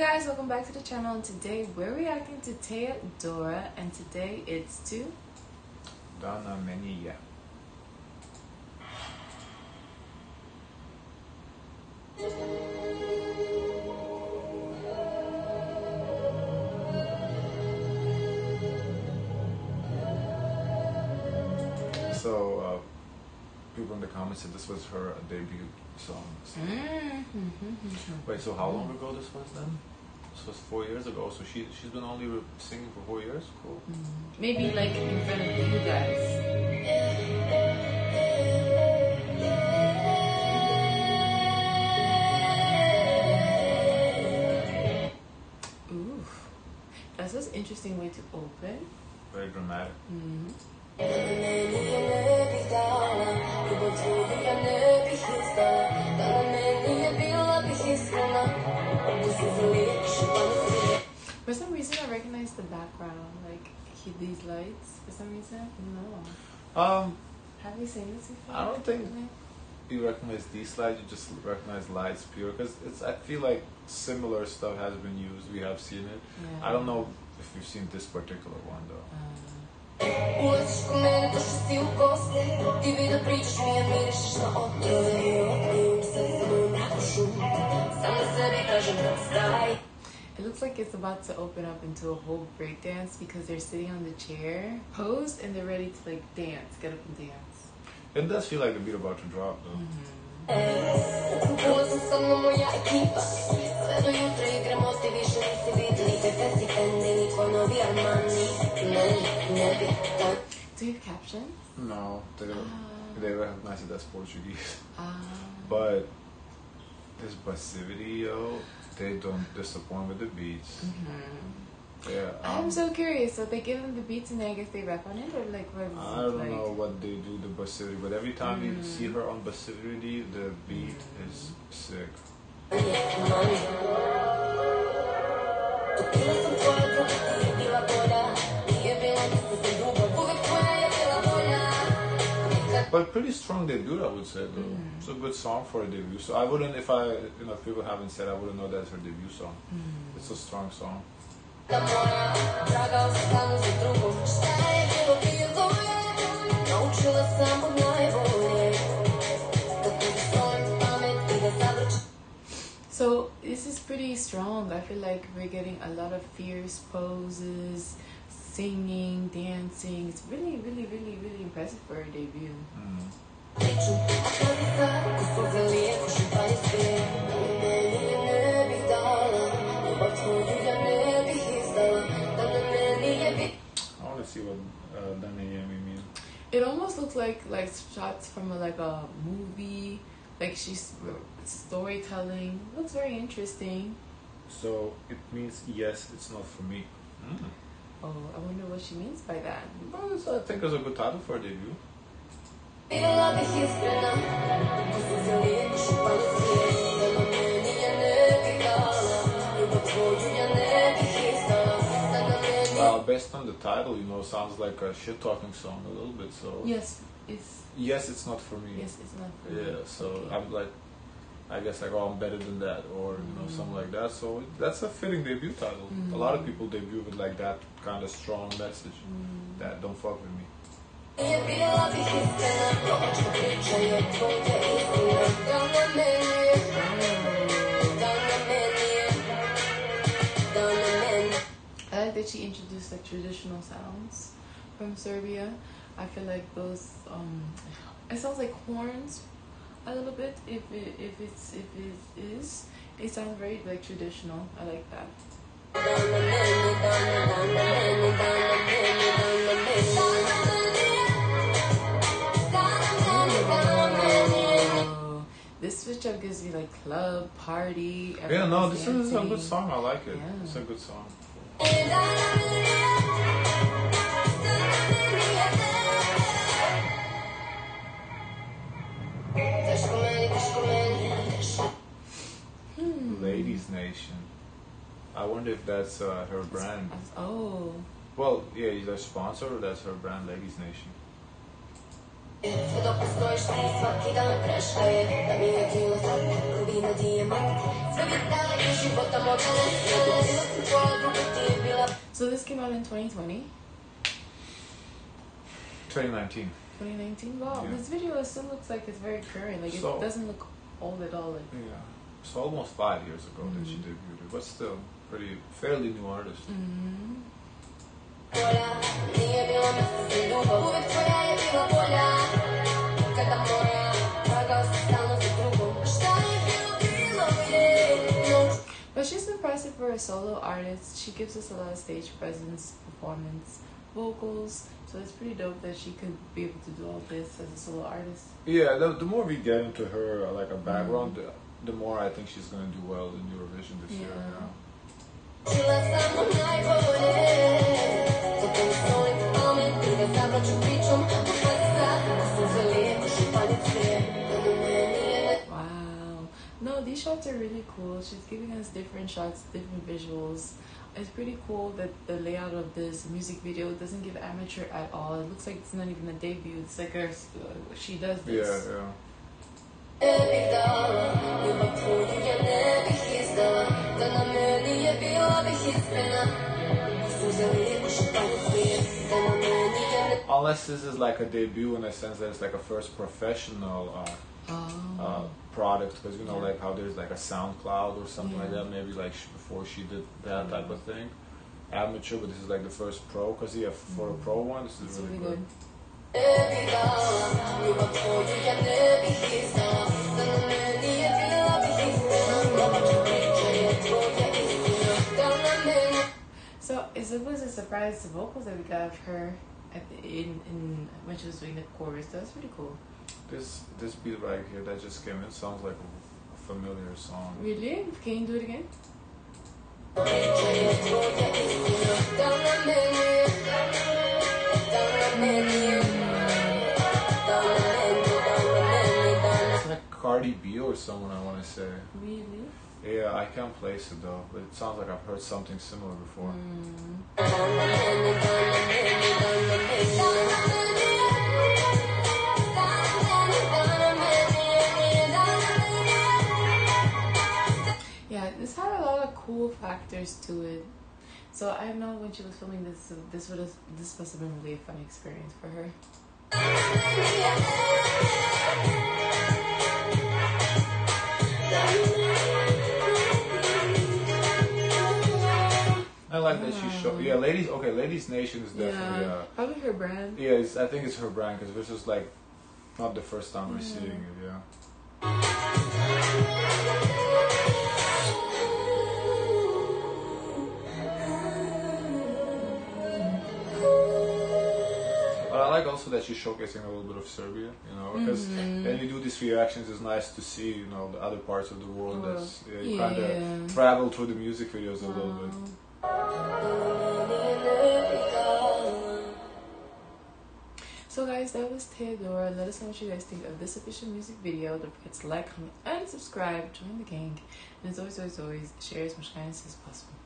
guys, welcome back to the channel and today we're reacting to Teya Dora and today it's to Donna Menia. So, uh, people in the comments said this was her debut song. So- mm-hmm. Wait, so how long ago this was then? This was four years ago. So she she's been only singing for four years. Cool. maybe like in front of you guys. Ooh, that's an interesting way to open. Very dramatic. Mm. For some reason, I recognize the background, like he- these lights. For some reason, no. Um, Have you seen this before? I don't think- you recognize these slides. You just recognize lights pure because it's. I feel like similar stuff has been used. We have seen it. Yeah. I don't know if you've seen this particular one though. Uh, u goste Ti vi da pričaš mi je mirišeš na otrove I otkrijem se sa mojom rakušu Sama sebi kažem da staj It looks like it's about to open up into a whole breakdance because they're sitting on the chair, posed, and they're ready to like dance, get up and dance. It does feel like the beat about to drop though. Ulazim sa mnom moja ekipa Sve do jutra igramo, ti više nisi vidni Te festi fendi, ni tvoj novi Armani Meni ne bi dan Do you have captions? No, they Ah. they recognize it as Portuguese. Um, But this passivity, yo, they don't disappoint with the beats. Yeah. I'm um, so curious. So they give them the beats and then I guess they rap on it, or like what is I don't like? know what they do the passivity, but every time you Mm. see her on passivity, the beat is sick. But pretty strong debut, I would say. Though mm. it's a good song for a debut. So I wouldn't, if I, you know, if people haven't said, I wouldn't know that's her debut song. Mm. It's a strong song. da moja Draga ostanu za drugom Šta je bilo, bilo je Naučila sam od najbolje Da te svojem pamet i da zavrčim So this is pretty strong. I feel like we're getting a lot of fierce poses, singing, dancing. It's really, really, really, really impressive for a debut. Mm. priču A kad bi sad ko suze lijeku šampanjske Meni je ne bih dala Ljubav tvoju ja ne bih izdala Da na meni je bi I want to see what uh, Danayemi means. It almost looks like like shots from a, like a movie. Like she's storytelling. Looks very interesting. So it means yes, it's not for me. Mm. Oh, I wonder what she means by that. Well, I think it's a good title for a debut. Bila bih iskrena Ko suze lijeku šampanjske Da na meni je ne bih dala Ljubav tvoju ja ne bih izdala Da na meni Uh, based on the title, you know, it sounds like a shit talking song a little bit. So Yes, it's yes, it's not for me. yes, it's not. For me. Yeah, so Okay. I'm like, I guess like, oh, I'm better than that, or you know, something like that. So that's a fitting debut title. A lot of people debut with like that kind of strong message that don't fuck with me. I like that she introduced like traditional sounds from Serbia. I feel like those um, it sounds like horns a little bit. If it if it's if it is, it sounds very like traditional. I like that. Oh, this switch up gives me like club party. Yeah, no, this is a good song. I like it. Yeah. It's a good song. Nation. I wonder if that's uh, her brand. Oh, Well, yeah, he's a sponsor. Or that's her brand, Ladies Nation. Sve dok postojiš ti svaki dan prešla Da mi je kilo sad dijamant Sve bi života mogla So this came out in 2020, 2019. 2019. Wow, Yeah. this video still looks like it's very current. Like So- it doesn't look old at all. Like Yeah so almost five years ago mm-hmm. that she mm-hmm. debuted, but still pretty fairly new artist. Mm-hmm. But she's impressive for a solo artist. She gives us a lot of stage presence, performance, vocals. So it's pretty dope that she could be able to do all this as a solo artist. Yeah, the, the more we get into her uh, like a background, mm-hmm the more I think she's gonna do well in Eurovision this year. Yeah. Yeah. Čila samo najbolje Zato mi stoji pamet Druga zavraću pričom Upad sad Suze lijepo šupanice Ono meni je Wow. No, these shots are really cool. She's giving us different shots, different visuals. It's pretty cool that the layout of this music video doesn't give amateur at all. It looks like it's not even a debut. It's like her, uh, she does this. Yeah, yeah. Unless this is like a debut in a sense that it's like a first professional uh, Oh. uh, product, because you know Yeah. like how there's like a SoundCloud or something like that. Maybe like sh- before she did that type of thing. Amateur, but this is like the first pro. Because yeah, for a pro one, this is it's really, really good. good. It was a surprise the vocals that we got of her at the, in in when she was doing the chorus. That's pretty cool. This this beat right here that just came in sounds like a, familiar song. Really? Can you do it again? It's like Cardi B or someone I want to say. Really? Yeah, I can't place it though, but it sounds like I've heard something similar before. Yeah, this had a lot of cool factors to it. So I know when she was filming this, this would have, this must have been really a fun experience for her. Like that she showed. Yeah, ladies. Okay, ladies nation is definitely. yeah, Uh, probably her brand. yeah, it's, I think it's her brand because this is like not the first time we're seeing it. Yeah. But I like also that she's showcasing a little bit of Serbia, you know, because Mhm. when you do these reactions, it's nice to see, you know, the other parts of the world. World. That's yeah, you Yeah. kind of travel through the music videos a little bit. So guys, that was Theodora. Let us know what you guys think of this official music video. Don't forget to like, comment, and subscribe. Join the gang. And as always, always, always, share as much kindness as possible.